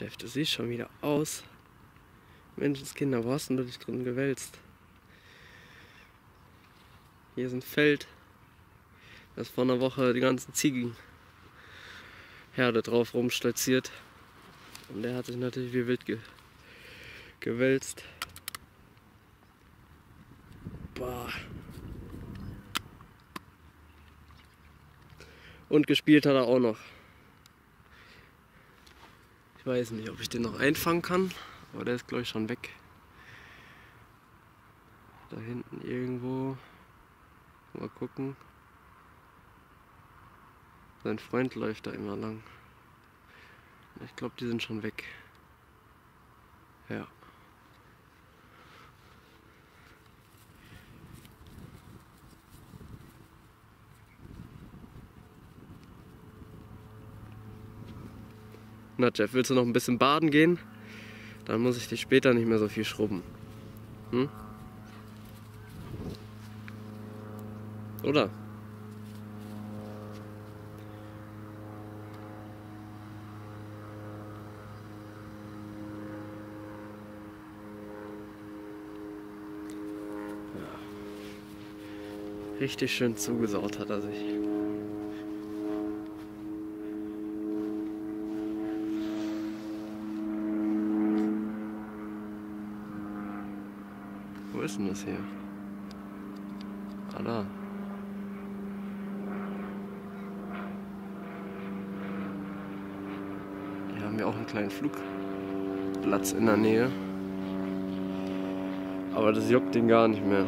Jeff, du siehst schon wieder aus. Menschenskinder, wo hast denn du dich drin gewälzt? Hier ist ein Feld. Da ist vor einer Woche die ganzen Ziegenherde drauf rumstolziert. Und der hat sich natürlich wie wild ge gewälzt. Boah. Und gespielt hat er auch noch. Ich weiß nicht, ob ich den noch einfangen kann, aber der ist glaube ich schon weg. Da hinten irgendwo. Mal gucken. Sein Freund läuft da immer lang. Ich glaube, die sind schon weg. Ja. Na Jeff, willst du noch ein bisschen baden gehen? Dann muss ich dich später nicht mehr so viel schrubben. Hm? Oder? Richtig schön zugesaut hat er sich. Wo ist denn das hier? Ah. Hier haben wir auch einen kleinen Flugplatz in der Nähe. Aber das juckt ihn gar nicht mehr.